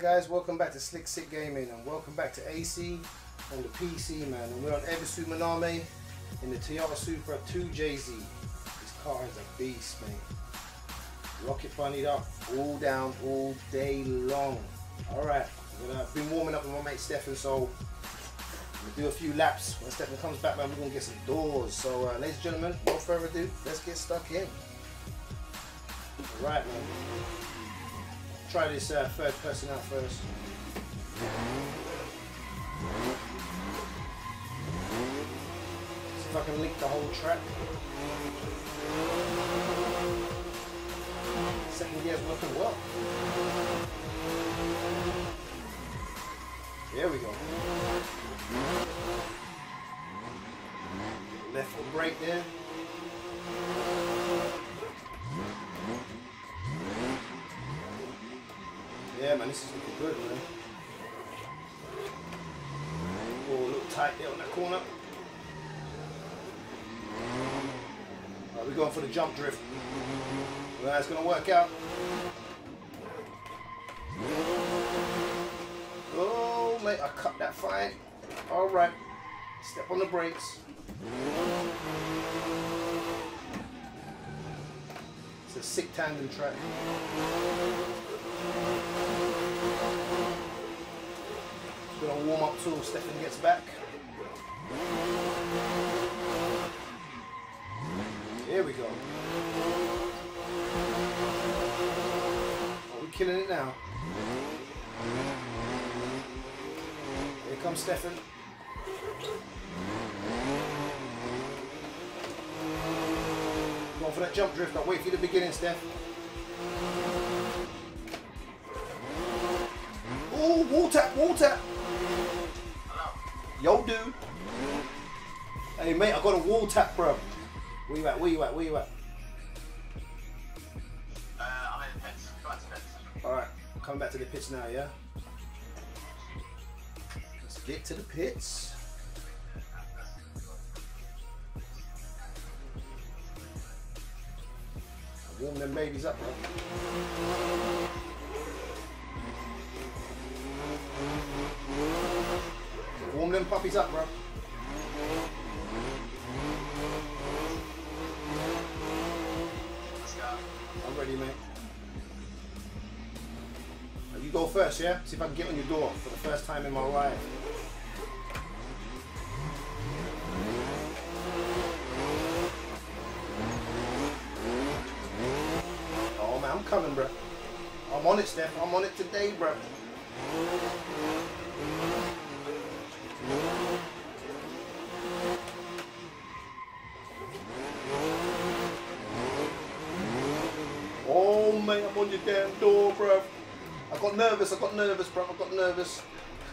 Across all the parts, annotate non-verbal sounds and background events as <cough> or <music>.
Guys, welcome back to Slick Sick Gaming and welcome back to AC on the PC man and we're on Ebisu Minami in the Toyota Supra 2JZ. This car is a beast man. Rocket bunnied up all down all day long. Alright, I've been warming up with my mate Stefan so we'll do a few laps. When Stefan comes back man we're going to get some doors. So uh, ladies and gentlemen, no further ado, let's get stuck in. Alright man try this uh, third person out first. See if I can link the whole track. Second gear's working well. There we go. Left foot brake there. Yeah, man, this is looking good, man. Oh, little tight there on that corner. Right, we're going for the jump drift. That's going to work out. Oh, mate, I cut that fine. All right. Step on the brakes. It's a sick tandem track. Gonna warm up till Stefan gets back. Here we go. Oh, we're killing it now. Here comes Stefan. Going for that jump drift. I'll wait for you the beginning, Steph. Wall tap, wall tap. Yo, dude. Hey, mate, I got a wall tap, bro. Where you at? Where you at? Where you at? Uh, I'm in the pits. Go back to the pits. Alright, coming back to the pits now, yeah? Let's get to the pits. Warm them babies up, bro. Them puppies up, bro. I'm ready, mate. You go first, yeah? See if I can get on your door for the first time in my life. Oh man, I'm coming, bro. I'm on it, Steph. I'm on it today, bro. Oh mate, I'm on your damn door, bro. I got nervous, I got nervous, bro. I got nervous.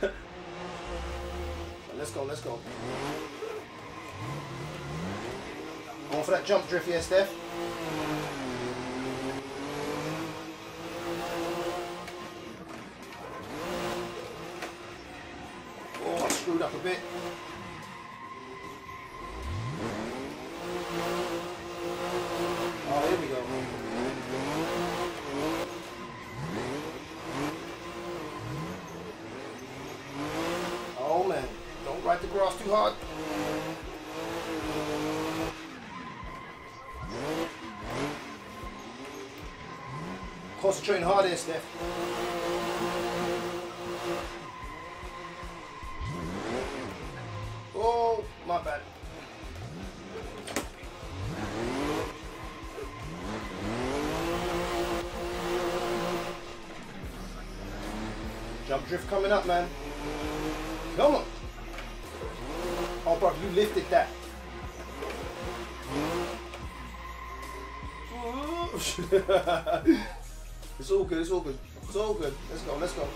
<laughs> let's go, let's go. Going for that jump drift here, Steph. Hard. Concentrating hard here, Steph. Oh, my bad. Jump drift coming up, man. Come on. Oh, bro, you lifted that. it's all good, it's all good. It's all good. Let's go, let's go.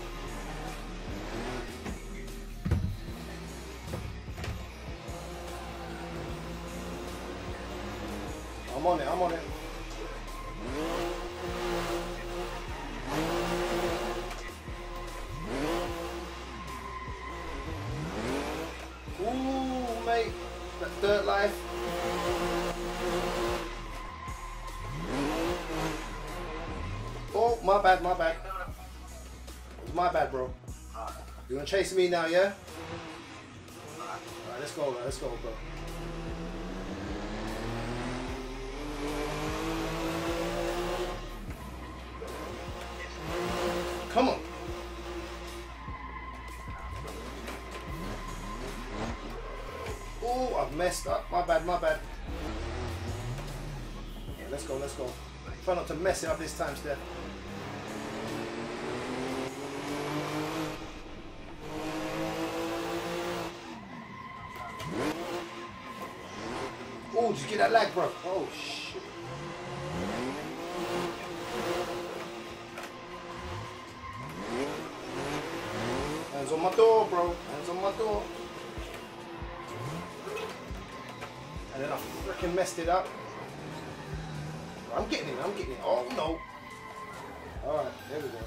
Chase me now, yeah? Alright. Let's go. Let's go, bro. Come on. Oh, I've messed up. My bad, my bad. Yeah, let's go, let's go. Try not to mess it up this time, Steph. You that lag, bro? Oh, shit. Hands on my door, bro. Hands on my door. And then I freaking messed it up. I'm getting it, I'm getting it. Oh, no. Alright, there we go.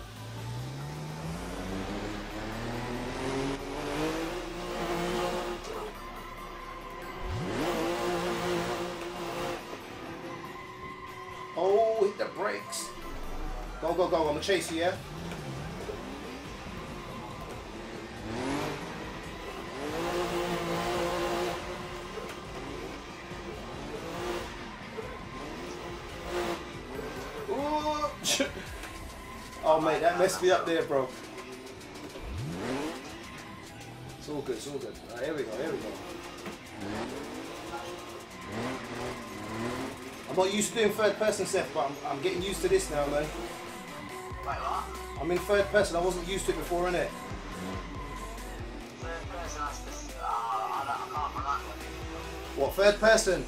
Go, go. I'm gonna chase you, yeah? Oh, mate, that messed me up there, bro. It's all good, it's all good. Alright, here we go, here we go. I'm not used to doing third person stuff, but I'm, I'm getting used to this now, man. I'm in third person, I wasn't used to it before, innit? Third person, that's this. Uh, I, can't remember. What, third person?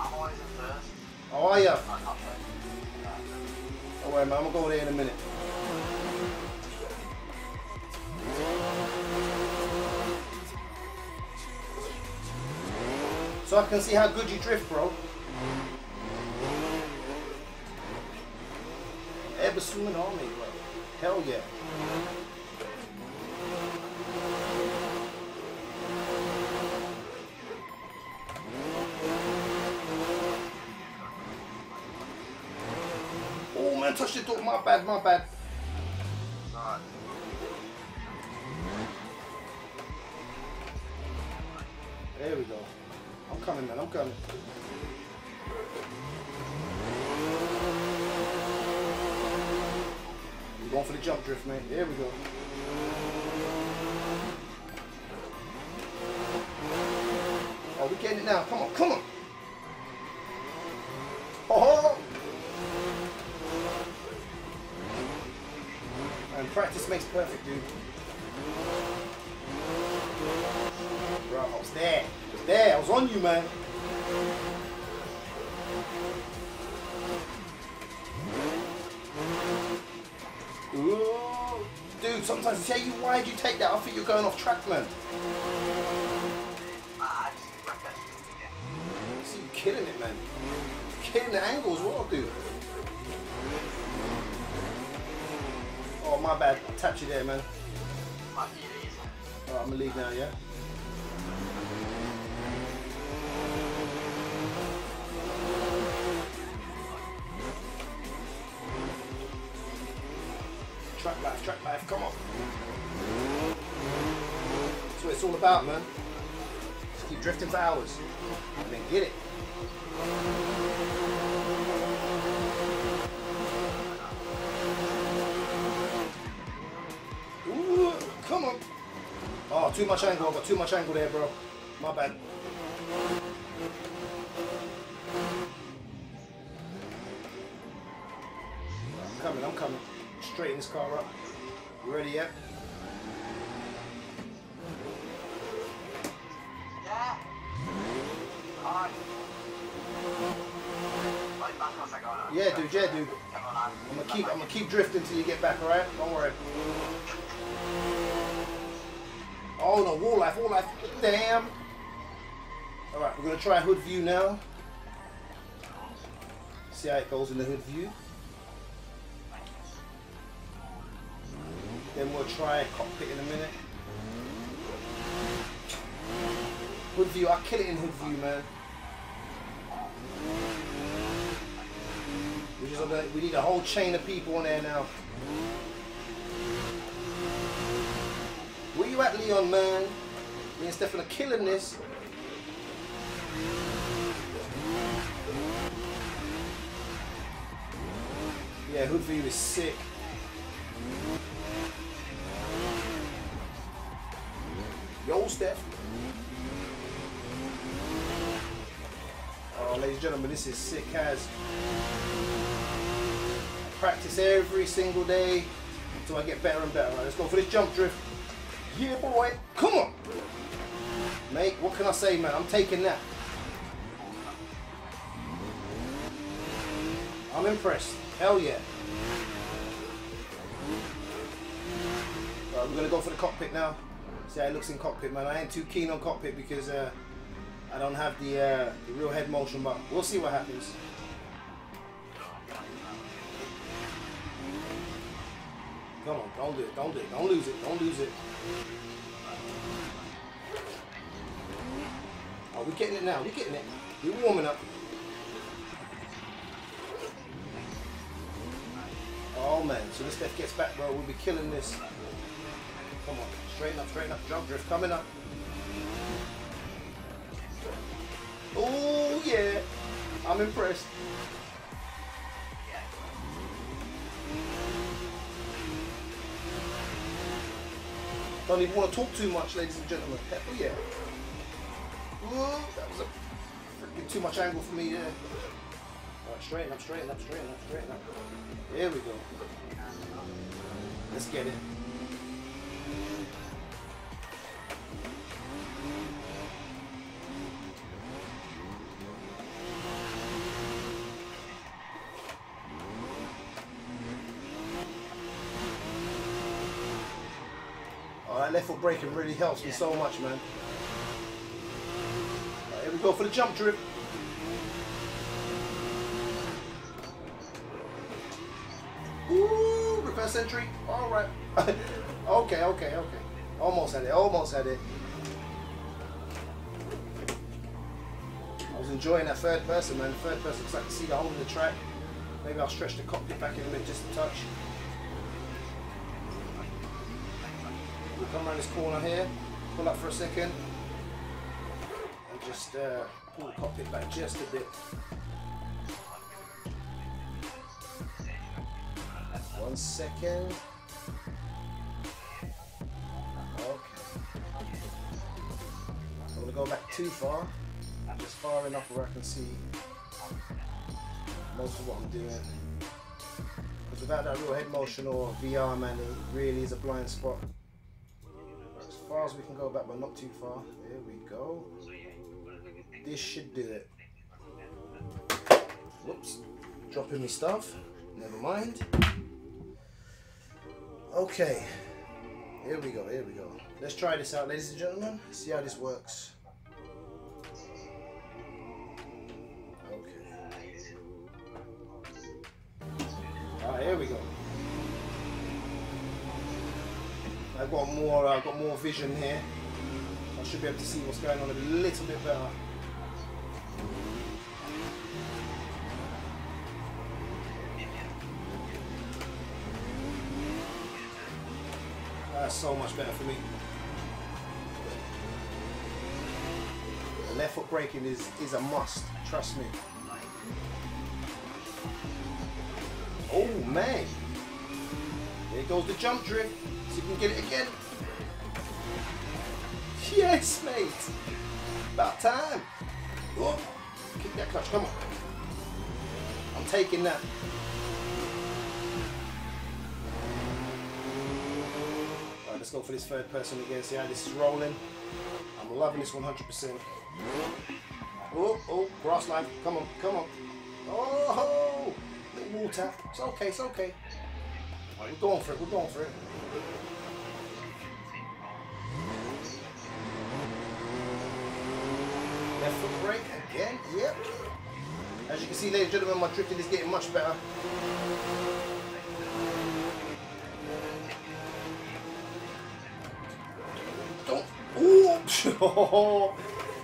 I'm always in first. How are ya? I'm not first. Oh, wait, man, I'm gonna go there in a minute. So I can see how good you drift, bro. Ever swimming on me, bro. Hell yeah. Oh man, touched the door. My bad, my bad. There we go. I'm coming, man. I'm coming. Going for the jump drift, man. There we go. Oh, we're getting it now. Come on, come on. Oh! And practice makes perfect, dude. Bro, I was there. I was there. I was on you, man. Sometimes you say you why did you take that? I think you're going off track, man. Ah, I just See you're killing it, man. Killing the angle as well, dude. Oh my bad. I tapped you there, man. Might be easy. Alright, I'm gonna leave now, yeah? Track life, track life, come on. That's what it's all about, man. Just keep drifting for hours. And then get it. Ooh, come on. Oh, too much angle. I've got too much angle there, bro. My bad. Straighten this car up. You ready yet? Yeah. Alright. Yeah, dude, yeah, dude. I'm gonna keep I'm gonna keep drifting till you get back, alright? Don't worry. Oh no, wall life, wall life. Damn. Alright, we're gonna try hood view now. See how it goes in the hood view. Then we'll try cockpit in a minute. Hood view, I kill it in hood view, man. We just we need a whole chain of people on there now. Where you at, Leon, man? Me and Stefan are killing this. Yeah, Hood View is sick. Yo, Steph. Oh, ladies and gentlemen, this is sick as. Practice every single day until I get better and better. Right, let's go for this jump drift. Yeah, boy. Come on. Mate, what can I say, man? I'm taking that. I'm impressed. Hell yeah. Right, we're gonna go for the cockpit now. See how it looks in cockpit, man. I ain't too keen on cockpit because uh, I don't have the, uh, the real head motion, but we'll see what happens. Come on, don't do it, don't do it, don't lose it, don't lose it. Oh, we're getting it now, we're getting it. We're warming up. Oh man, so this Steph gets back, bro, we'll be killing this. Come on, straighten up, straighten up, jump drift coming up. Oh yeah, I'm impressed. Don't even want to talk too much, ladies and gentlemen. Hell yeah. Ooh, that was a too much angle for me there. Alright, straighten up, straighten up, straighten up, straighten up. There we go. Let's get it. Left foot braking really helps me so much, man. Alright, here we go for the jump drift. Ooh, reverse entry. All right. <laughs> okay, okay, okay. Almost had it. Almost had it. I was enjoying that third person, man. Third person because I can see the whole of the track. Maybe I'll stretch the cockpit back in a bit just a touch. Come around this corner here, pull up for a second, and just uh, pull the cockpit back just a bit. One second. Okay. I'm gonna go back too far, just far enough where I can see most of what I'm doing. Because without that real head motion or VR, man, it really is a blind spot. As far as we can go back, but not too far. There we go. This should do it. Whoops. Dropping me stuff. Never mind. Okay. Here we go, here we go. Let's try this out, ladies and gentlemen. See how this works. Got more I've got more vision here. I should be able to see what's going on a little bit better. That's so much better for me. Left foot braking is, is a must, trust me. Oh man. There goes the jump drift. If we can get it again. Yes, mate. About time. Oh, kick that clutch, come on. I'm taking that. Alright, let's go for this third person again, see how this is rolling. I'm loving this 100%. Oh, oh, grass line. Come on, come on. Oh, little tap. It's okay, it's okay. Alright, we're going for it, we're going for it. Foot brake again, yep. As you can see, ladies and gentlemen, my drifting is getting much better. Don't. Ooh!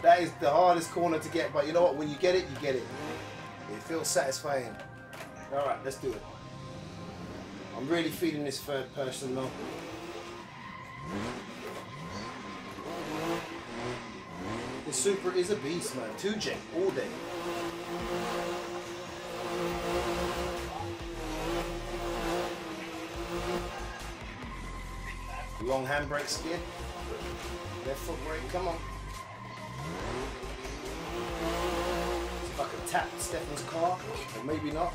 <laughs> that is the hardest corner to get, but you know what? When you get it, you get it. It feels satisfying. All right, let's do it. I'm really feeling this third person though. Supra is a beast, man. 2J all day. Long handbrake skid. Left foot brake, come on. If I can tap Stefan's car, or maybe not.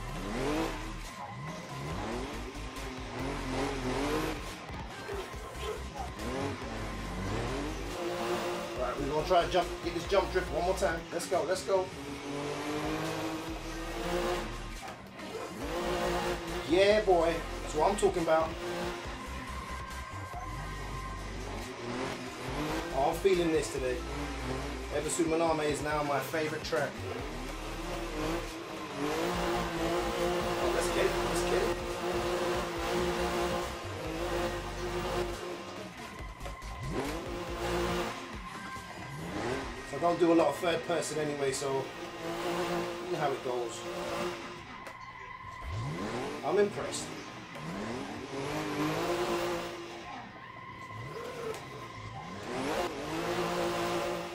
Gonna try to jump, get this jump drift one more time. Let's go, let's go. Yeah, boy. That's what I'm talking about. Oh, I'm feeling this today. Ebisu Minami is now my favorite track. Don't do a lot of third person anyway, so you know how it goes. I'm impressed.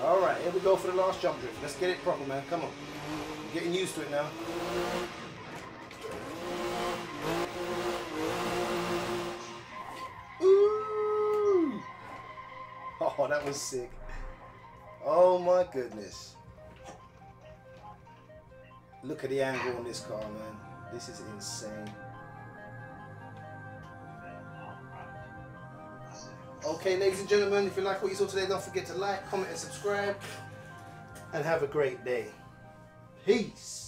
All right, here we go for the last jump drift. Let's get it proper, man. Come on. I'm getting used to it now. Ooh! <laughs> Oh, that was sick. Oh my goodness. Look at the angle on this car, man. This is insane. Okay, ladies and gentlemen, if you like what you saw today, don't forget to like, comment, and subscribe. And have a great day. Peace.